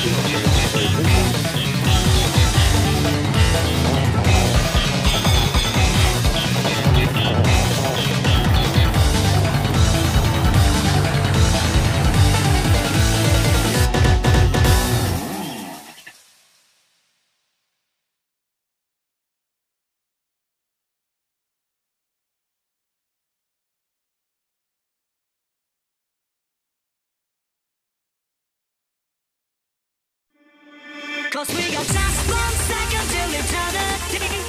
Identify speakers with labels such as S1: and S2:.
S1: Thank you. Cause we got just one second till eternity.